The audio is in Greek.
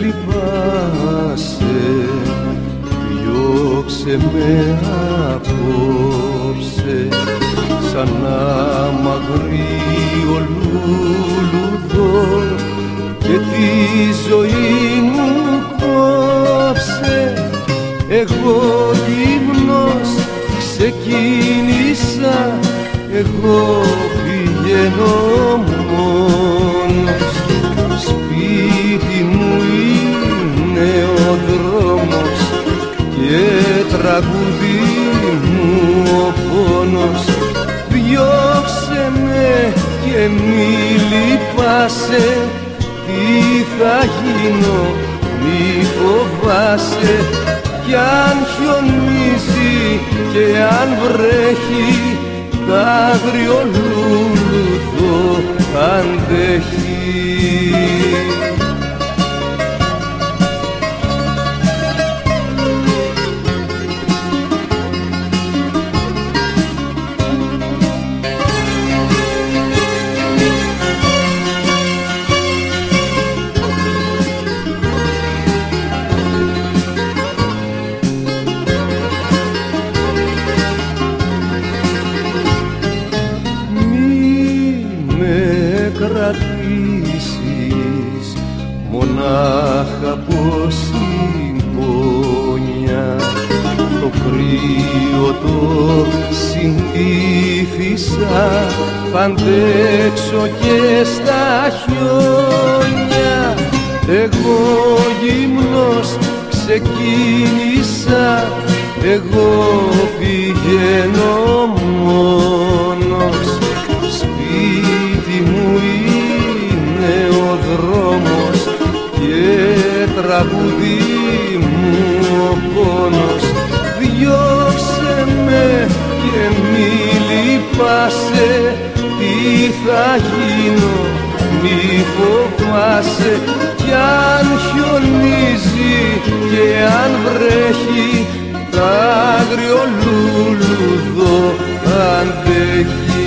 λυπάσαι διώξε με απόψε σαν να μαγρύ ο λουλουδό και τη ζωή μου κόψε. Εγώ ύμνος ξεκίνησα εγώ πηγαίνω. Τραγούδι μου ο πόνος. Διώξε με και μη λυπάσαι. Τι θα γίνω μη φοβάσαι. Κι αν χιονίζει και αν βρέχει Τ' άγριο λουλουδό αντέχει κρατήσεις μονάχα από συμπόνια το κρύο το συντήθησα παντέξω και στα χιόνια. Εγώ γυμνός ξεκίνησα εγώ πηγαίνω τραγουδί μου ο πόνος. Διώξε με και μη λυπάσαι. Τι θα γίνω μη φοβάσαι. Κι αν χιονίζει και αν βρέχει τ' άγριο λουλουδό αντέχει